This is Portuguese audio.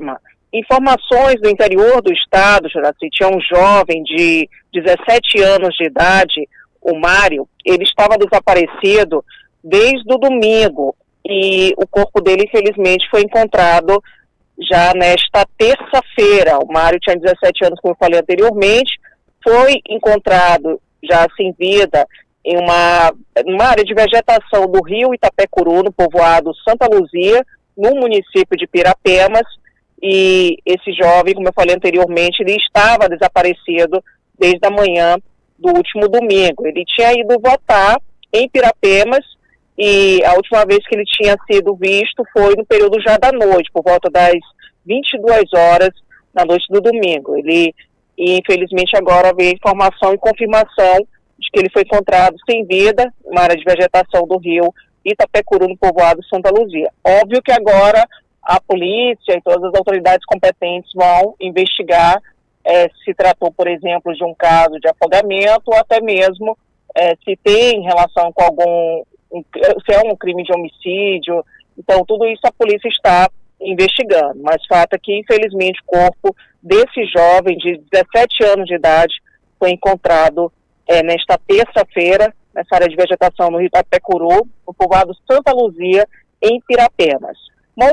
vítima. Informações do interior do estado, Juraci, tinha um jovem de 17 anos de idade, o Mário, ele estava desaparecido desde o domingo e o corpo dele, infelizmente, foi encontrado já nesta terça-feira. O Mário tinha 17 anos, como eu falei anteriormente, foi encontrado já sem vida em uma, uma área de vegetação do rio Itapecuru, no povoado Santa Luzia, no município de Pirapemas, e esse jovem, como eu falei anteriormente, ele estava desaparecido desde a manhã do último domingo. Ele tinha ido votar em Pirapemas e a última vez que ele tinha sido visto foi no período já da noite, por volta das 22 horas na noite do domingo. Ele, e infelizmente agora veio informação e confirmação de que ele foi encontrado sem vida na área de vegetação do rio Itapecuru, no povoado Santa Luzia. Óbvio que agora a polícia e todas as autoridades competentes vão investigar é, se tratou, por exemplo, de um caso de afogamento ou até mesmo é, se tem relação com algum, um, se é um crime de homicídio. Então, tudo isso a polícia está investigando. Mas fato é que, infelizmente, o corpo desse jovem de 17 anos de idade foi encontrado é, nesta terça-feira, nessa área de vegetação no Rio Itapecuru, no povoado Santa Luzia, em Pirapenas.